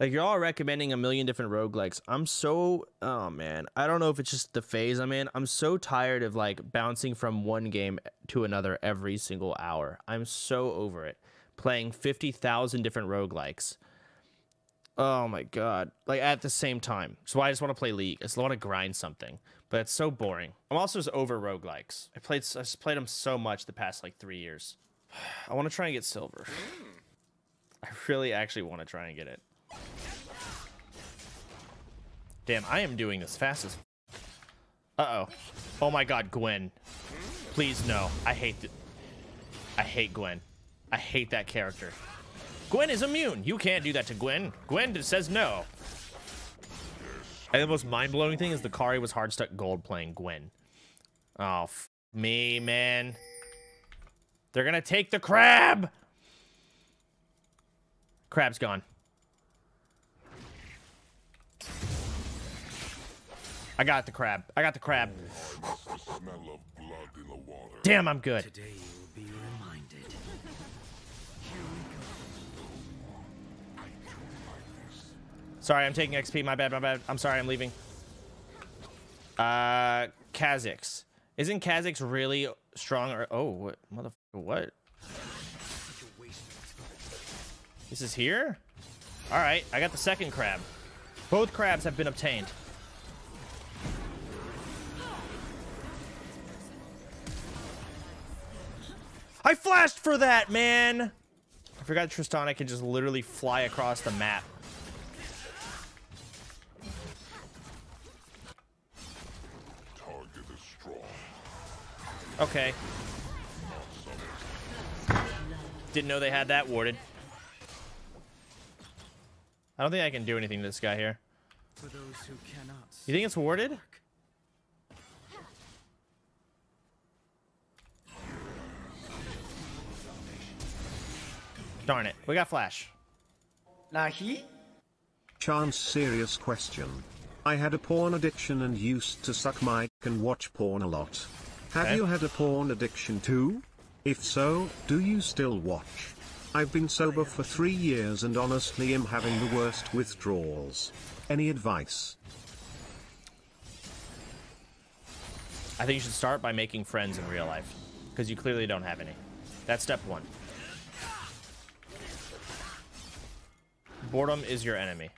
Like you're all recommending a million different roguelikes. I'm so oh man. I don't know if it's just the phase I'm in. I'm so tired of like bouncing from one game to another every single hour. I'm so over it. Playing 50,000 different roguelikes. Oh my god. Like at the same time. So I just want to play League. I just want to grind something. But it's so boring. I'm also just over roguelikes. I played I just played them so much the past like 3 years. I want to try and get silver. I really actually want to try and get it. Damn, I am doing this fast as. Uh oh. My god, Gwen. Please no. I hate. I hate Gwen. I hate that character. Gwen is immune. You can't do that to Gwen. Gwen says no. And the most mind-blowing thing is the Kari was hard stuck gold playing Gwen. Oh, me, man. They're gonna take the crab! Crab's gone. I got the crab. I got the crab. Damn, I'm good. Today you will be reminded. Sorry, I'm taking XP. My bad, my bad. I'm sorry, I'm leaving. Uh, Kha'Zix. Isn't Kha'Zix really strong? Or oh, what, motherfucker, what? This is here? All right, I got the second crab. Both crabs have been obtained. I flashed for that, man! I forgot Tristana can just literally fly across the map. Okay. Didn't know they had that warded. I don't think I can do anything to this guy here. You think it's warded? Darn it. We got Flash. Nahi? Chance serious question. I had a porn addiction and used to suck my and watch porn a lot. Have okay. you had a porn addiction too? If so, do you still watch? I've been sober for three years and honestly am having the worst withdrawals. Any advice? I think you should start by making friends in real life. Because you clearly don't have any. That's step one. Boredom is your enemy.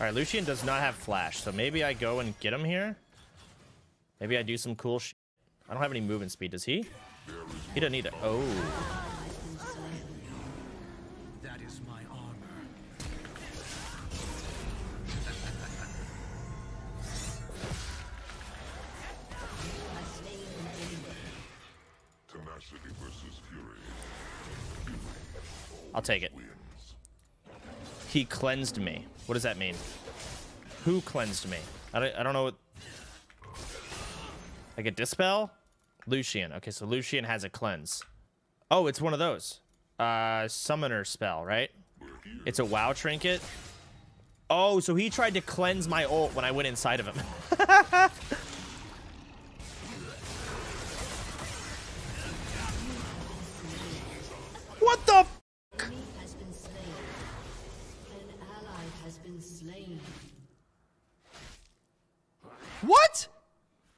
Alright, Lucian does not have flash, so maybe I go and get him here? Maybe I do some cool. I don't have any movement speed, does he? He doesn't either. Oh. He cleansed me. What does that mean? Who cleansed me? I don't, I don't know what... Like a dispel? Lucian. Okay, so Lucian has a cleanse. Oh, it's one of those. Uh, summoner spell, right? It's a WoW trinket. Oh, so he tried to cleanse my ult when I went inside of him.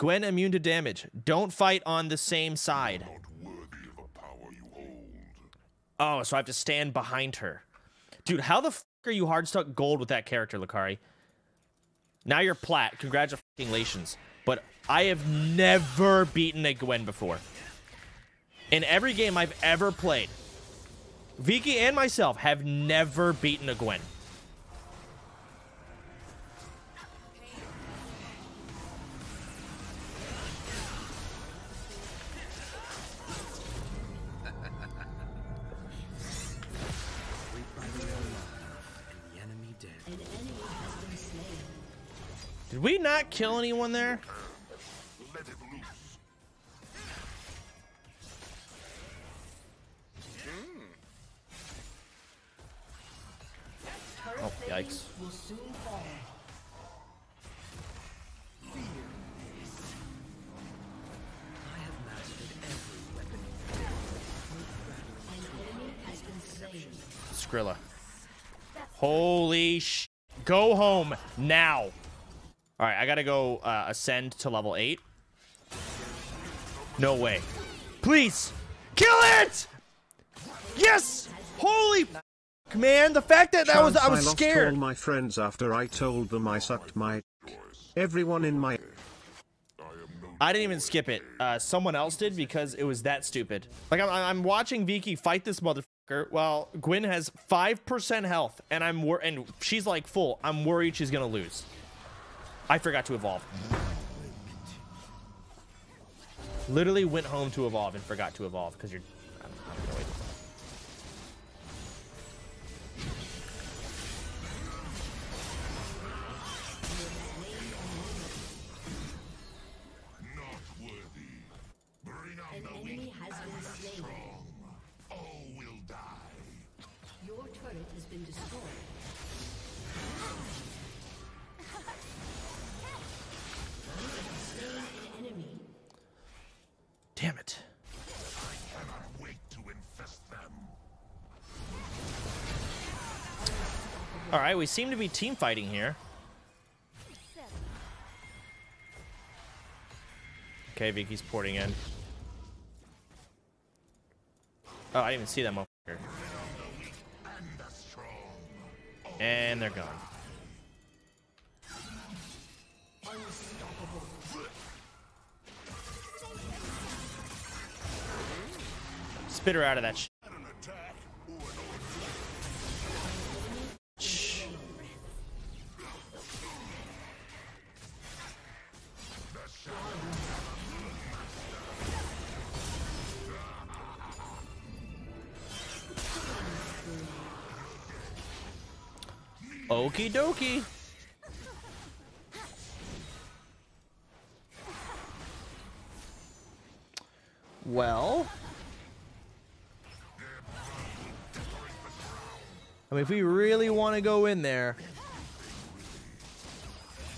Gwen immune to damage. Don't fight on the same side. Oh, so I have to stand behind her. Dude, how the fuck are you hard stuck gold with that character, Lakari? Now you're plat. Congratulations. But I have never beaten a Gwen before. In every game I've ever played, Viki and myself have never beaten a Gwen. Did we not kill anyone there? Oh, yikes. Skrilla. Holy sh! Go home now. All right, I gotta go uh, ascend to level eight. No way. Please kill it. Yes. Holy f- man! The fact that that was I was I lost scared. all my friends after I told them I sucked my. Everyone in my. I didn't even skip it. Uh, someone else did because it was that stupid. Like I'm, I'm watching Viki fight this motherfucker while Gwen has five percent health, and I'm wor- and she's like full. I'm worried she's gonna lose. I forgot to evolve. Literally went home to evolve and forgot to evolve because you're. All right, we seem to be team fighting here. Okay, Vicky's porting in. Oh, I didn't even see that motherfucker. And they're gone. Spit her out of that sh Okie dokie. Well. I mean, if we really want to go in there,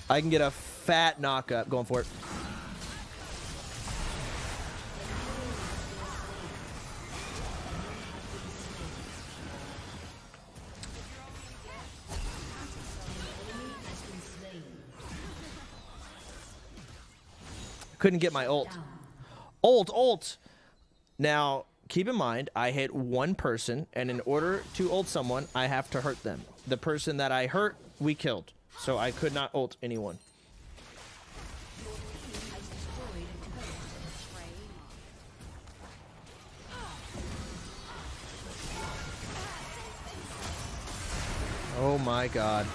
I can get a fat knockup going for it. Couldn't get my ult. Ult, ult. Now, keep in mind, I hit one person, and in order to ult someone, I have to hurt them. The person that I hurt, we killed. So I could not ult anyone. Oh my god.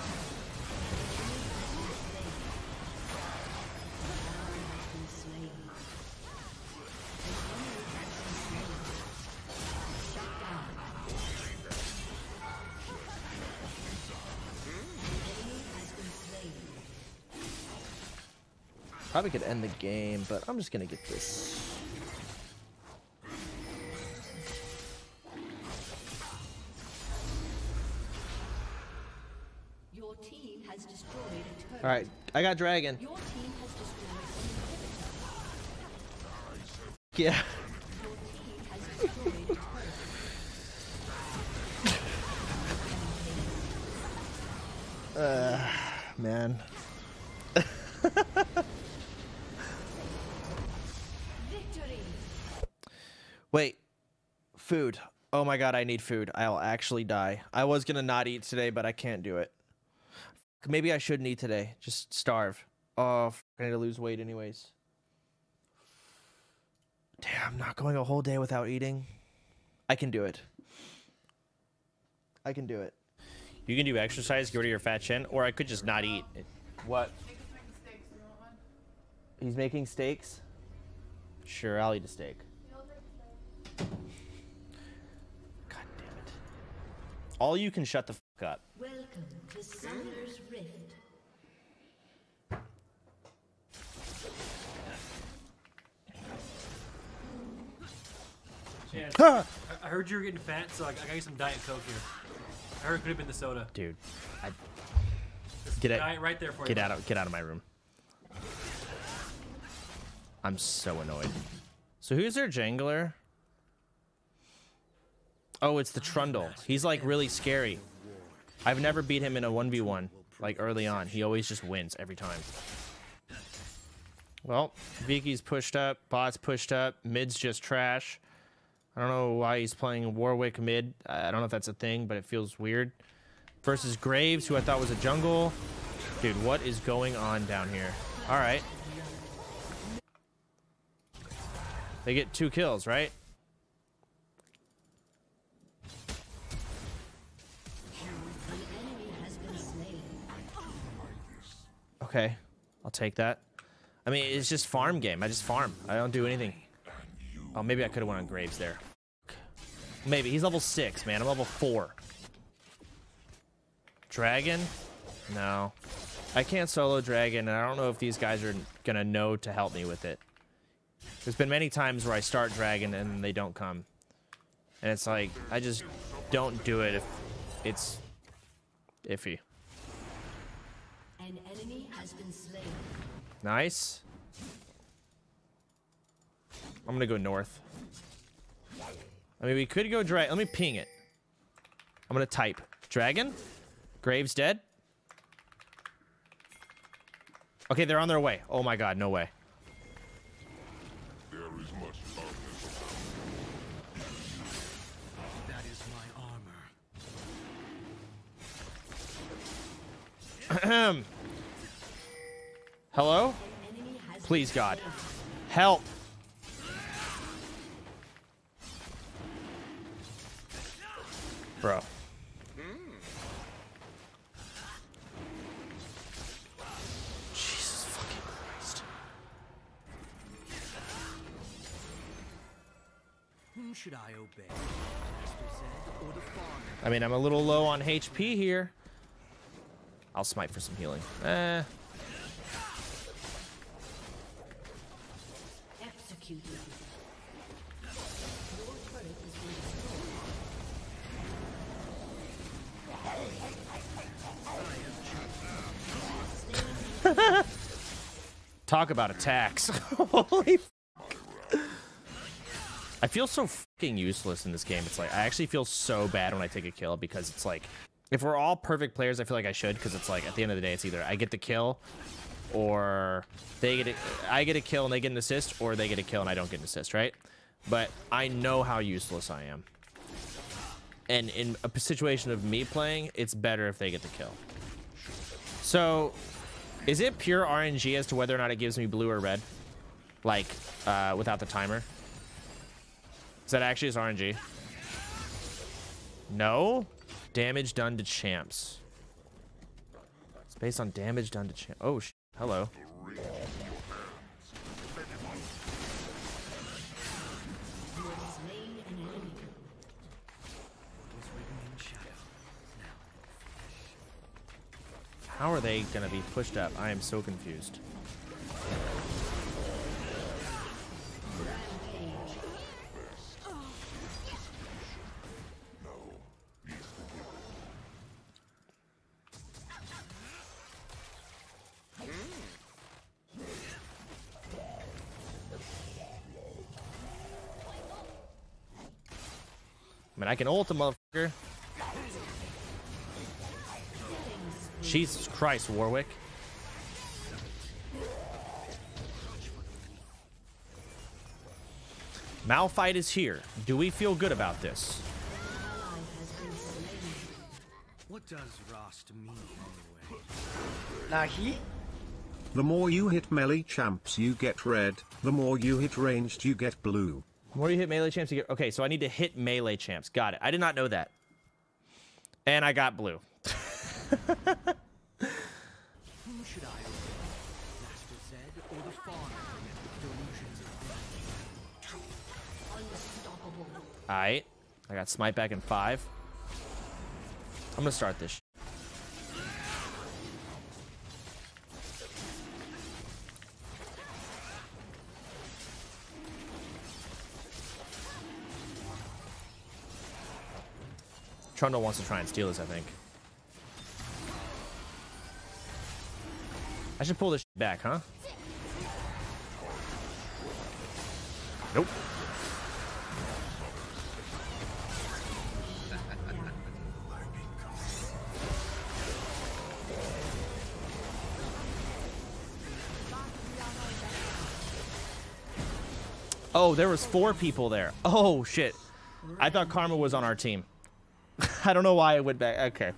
Probably could end the game, but I'm just gonna get this. Your team has destroyed a. All right, I got dragon. Your team has destroyed Yeah. an Your team has destroyed a turret. Man. Victory. Wait. Food. Oh my god, I need food. I'll actually die. I was gonna not eat today, but I can't do it. Maybe I shouldn't eat today. Just starve. Oh, f- I need to lose weight anyways. Damn, not going a whole day without eating. I can do it. I can do it. You can do exercise, get rid of your fat chin, or I could just not eat. What? He's making steaks? Sure, I'll eat a steak. God damn it. All you can shut the fuck up. Welcome to Summoner's Rift. Yeah, Ah! I- I heard you were getting fat, so I I got you some Diet Coke here. I heard it could have been the soda. Dude, I, Get it- right there for get you. out of get out of my room. I'm so annoyed. So who's their jungler? Oh, it's the Trundle. He's like really scary. I've never beat him in a 1v1 like early on. He always just wins every time. Well, Viki's pushed up, bot's pushed up, mid's just trash. I don't know why he's playing Warwick mid. I don't know if that's a thing, but it feels weird. Versus Graves, who I thought was a jungle. Dude, what is going on down here? All right. They get two kills, right? Okay, I'll take that. I mean, it's just farm game. I just farm. I don't do anything. Oh, maybe I could have went on Graves there. Maybe. He's level 6, man. I'm level 4. Dragon? No. I can't solo Dragon, and I don't know if these guys are going to know to help me with it. There's been many times where I start Dragon and they don't come. And it's like, I just don't do it if it's iffy. An enemy has been slain. Nice. I'm gonna go north. I mean, we could go drag. Let me ping it. I'm gonna type dragon. Graves dead. Okay, they're on their way. Oh my god, no way. That is my armor. Ahem. Hello? Please, God. Help. Bro. Jesus fucking Christ. Whom should I obey? Master Zed or the farmer? I mean, I'm a little low on HP here. I'll smite for some healing. Eh. Talk about attacks. Holy. I feel so fucking useless in this game. It's like, I actually feel so bad when I take a kill because it's like, if we're all perfect players, I feel like I should because it's like, at the end of the day, it's either I get the kill or they get a, I get a kill and they get an assist or they get a kill and I don't get an assist, right? But I know how useless I am. And in a situation of me playing, it's better if they get the kill. So, is it pure RNG as to whether or not it gives me blue or red? Like, uh, without the timer? Is that actually is RNG? No? Damage done to champs. It's based on damage done to champs. Oh, hello. How are they gonna be pushed up? I am so confused. I can ult a motherfucker. Jesus Christ, Warwick. Malphite is here. Do we feel good about this? Ally has. What does Rhaast mean anyway? Nahi? The more you hit melee champs you get red, the more you hit ranged you get blue. The more you hit melee champs, you get. Okay, so I need to hit melee champs. Got it. I did not know that. And I got blue. Alright. I got smite back in five. I'm gonna start this. Trundle wants to try and steal this, I think. I should pull this back, huh? Nope. Oh, there was four people there. Oh, shit. I thought Karma was on our team. I don't know why I went back. Okay.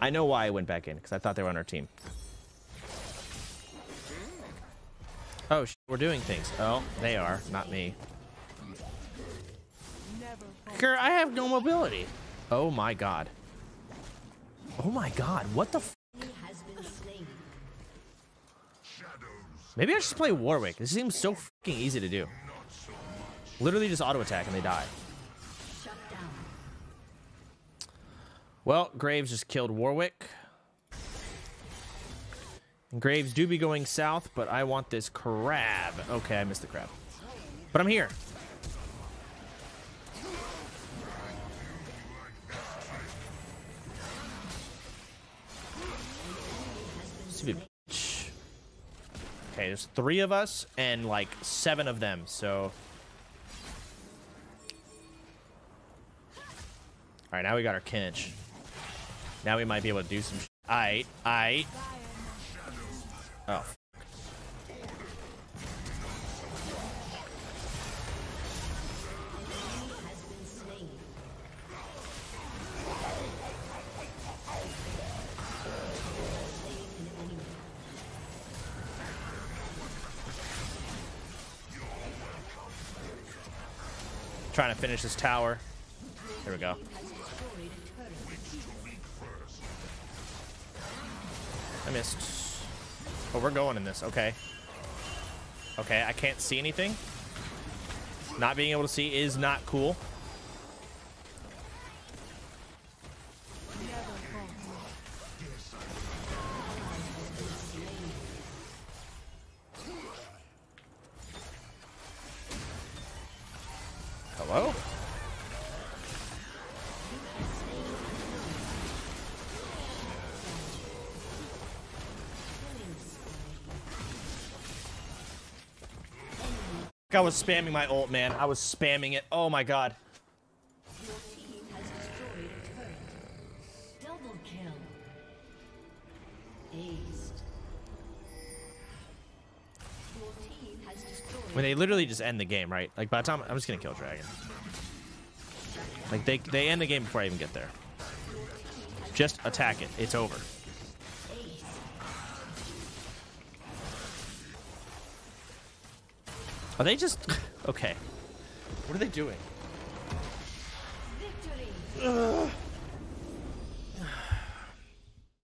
I know why I went back in, because I thought they were on our team. Oh, we're doing things. Oh, they are, not me. Girl, I have no mobility. Oh my god. Oh my god, what the f-. Maybe I should play Warwick. This seems so fucking easy to do. Literally just auto attack and they die. Well, Graves just killed Warwick. Graves do be going south, but I want this crab. Okay, I missed the crab. But I'm here. Stupid bitch. Okay, there's three of us and like seven of them, so. Alright, now we got our Kinch. Now we might be able to do some. Sh- I, I. Oh. Trying to finish this tower. Here we go. I missed. Oh, we're going in this. Okay. Okay, I can't see anything. Not being able to see is not cool. Was spamming my ult, man. I was spamming it. Oh my god. I mean, they literally just end the game, right? Like, by the time I'm just gonna kill Dragon. Like, they they end the game before I even get there. Just attack it. It's over. Are they just okay? What are they doing? Victory.